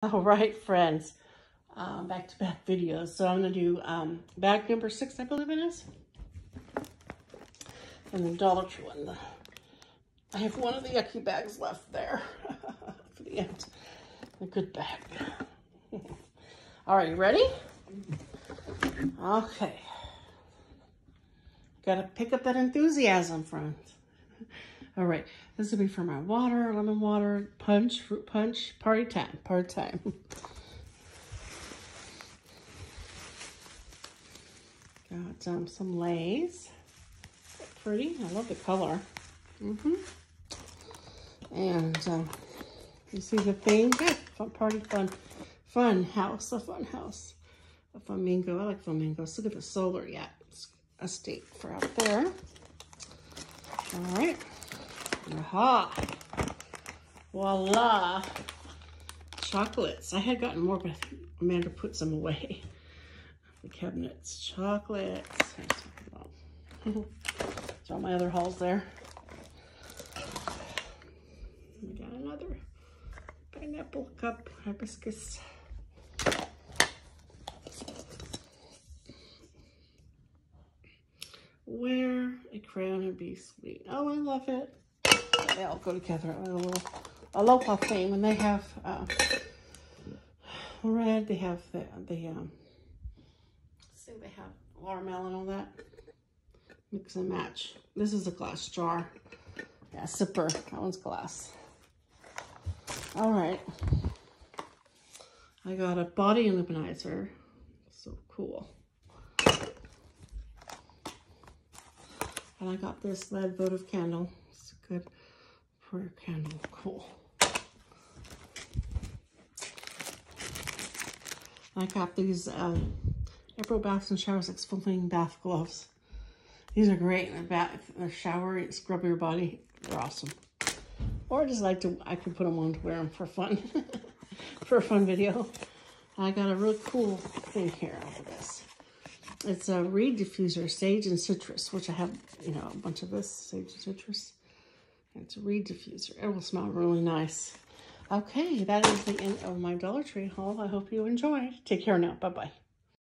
All right, friends, um, back-to-back videos. So I'm to do um, bag number six, I believe it is. And the Dollar Tree one. The, I have one of the yucky bags left there for the end. A good bag. All right, you ready? Okay. Got to pick up that enthusiasm, friends. All right, this will be for my water, lemon water, punch, fruit punch, party time, party time. Got um, some Lay's. Pretty, I love the color. Mm-hmm. And um, you see the theme? Good, fun party, fun, fun house, a fun house. A flamingo, I like flamingos. Look at the solar yet. It's a state for out there. All right. Aha. Voila. Chocolates. I had gotten more, but I think Amanda put some away. The cabinets. Chocolates. All my other hauls there. We got another pineapple cup hibiscus. Wear a crown and be sweet. Oh, I love it they all go together. A little aloha theme, and they have uh, red. They have the the um. See, they have watermelon, all that. Mix and match. This is a glass jar. Yeah, sipper. That one's glass. All right. I got a body illuminizer. So cool. And I got this lead votive candle. It's good prayer candle. Cool. I got these um, April Baths and Showers Exfoliating Bath Gloves. These are great in the bath, a shower, scrub your body. They're awesome. Or I just like to, I could put them on to wear them for fun, for a fun video. I got a real cool thing here over this. It's a reed diffuser, sage and citrus, which I have, you know, a bunch of this, sage and citrus. It's a reed diffuser. It will smell really nice. Okay, that is the end of my Dollar Tree haul. I hope you enjoyed. Take care now. Bye-bye.